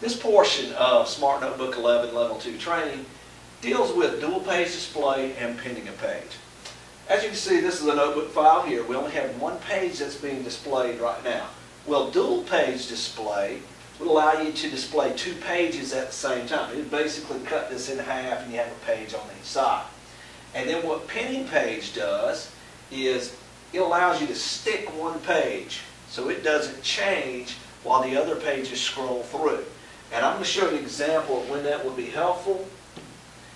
This portion of Smart Notebook 11 Level 2 training deals with dual page display and pinning a page. As you can see, this is a notebook file here. We only have one page that's being displayed right now. Well, dual page display would allow you to display two pages at the same time. It basically cut this in half and you have a page on each side. And then what pinning page does is it allows you to stick one page so it doesn't change while the other pages scroll through. Going to show an example of when that would be helpful.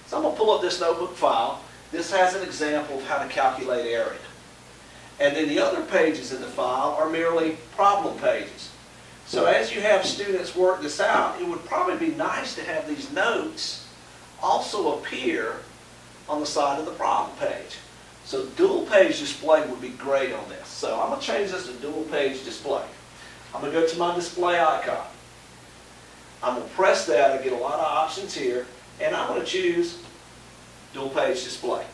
So I'm going to pull up this notebook file. This has an example of how to calculate area. And then the other pages in the file are merely problem pages. So as you have students work this out, it would probably be nice to have these notes also appear on the side of the problem page. So dual page display would be great on this. So I'm going to change this to dual page display. I'm going to go to my display icon. I'm going to press that. I get a lot of options here. And I'm going to choose dual page display.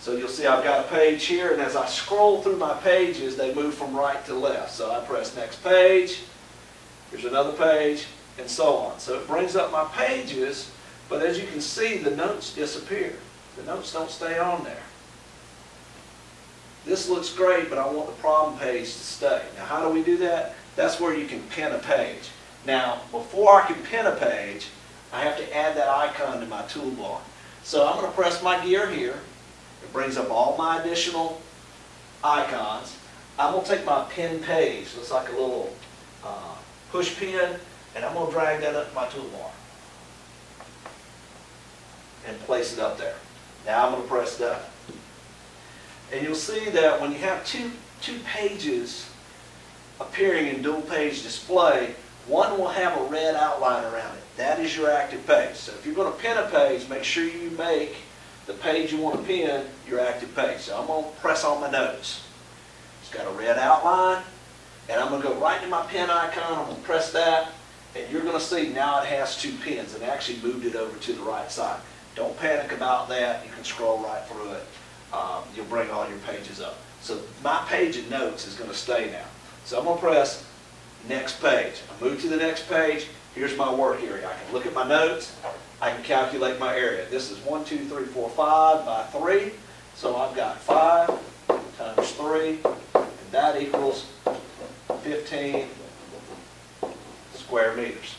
So you'll see I've got a page here, and as I scroll through my pages, they move from right to left. So I press next page, here's another page, and so on. So it brings up my pages, but as you can see, the notes disappear. The notes don't stay on there. This looks great, but I want the problem page to stay. Now how do we do that? That's where you can pin a page. Now, before I can pin a page, I have to add that icon to my toolbar. So I'm going to press my gear here. It brings up all my additional icons. I'm going to take my pin page, looks like a little uh, push pin, and I'm going to drag that up my toolbar and place it up there. Now I'm going to press done. And you'll see that when you have two, two pages appearing in dual page display, one will have a red outline around it. That is your active page. So if you're going to pin a page, make sure you make the page you want to pin your active page. So I'm going to press on my notes. It's got a red outline, and I'm going to go right to my pin icon. I'm going to press that, and you're going to see now it has two pins, and actually moved it over to the right side. Don't panic about that. You can scroll right through it. Um, you'll bring all your pages up. So my page of notes is going to stay now. So I'm going to press next page. I move to the next page. Here's my work area. I can look at my notes. I can calculate my area. This is 1, 2, 3, 4, 5 by 3. So I've got 5 times 3, and that equals 15 square meters.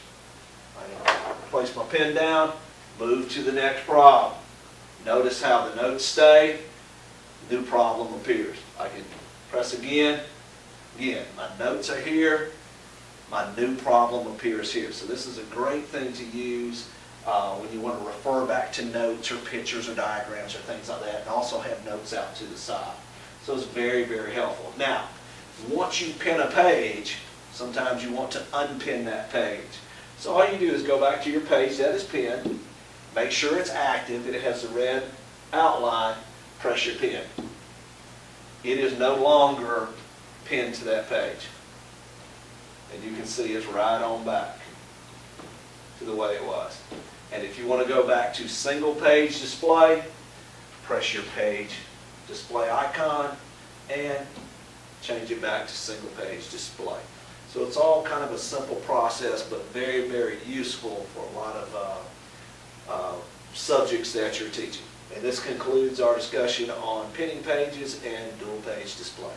I place my pen down, move to the next problem. Notice how the notes stay, new problem appears. I can press again, again, my notes are here, my new problem appears here. So this is a great thing to use uh, when you want to refer back to notes or pictures or diagrams or things like that and also have notes out to the side. So it's very, very helpful. Now, once you pin a page, sometimes you want to unpin that page. So all you do is go back to your page that is pinned, make sure it's active, and it has the red outline, press your pin. It is no longer pinned to that page. And you can see it's right on back to the way it was. And if you want to go back to single page display, press your page display icon and change it back to single page display. So it's all kind of a simple process, but very, very useful for a lot of uh, uh, subjects that you're teaching. And this concludes our discussion on pinning pages and dual page display.